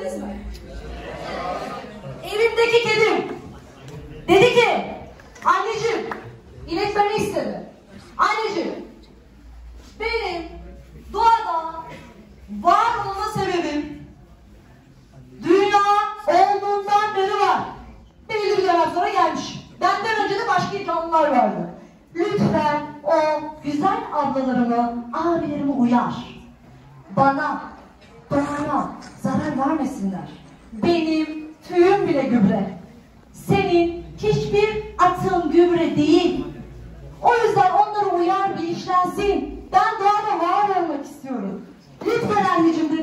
beğendiniz mi? Evimdeki kedim dedi ki anneciğim iletmeni istedi. Anneciğim benim doğada var olma sebebim dünya olduğundan beri var. Belli bir dönem sonra gelmiş. Benden önce de başka canlılar vardı. Lütfen o güzel ablalarımı, abilerimi uyar. Bana, doğana vermesinler. Benim tüyüm bile gübre. Senin hiçbir atın gübre değil. O yüzden onları uyar bilinçlensin. Ben doğada var olmak istiyorum. Lütfen anneciğim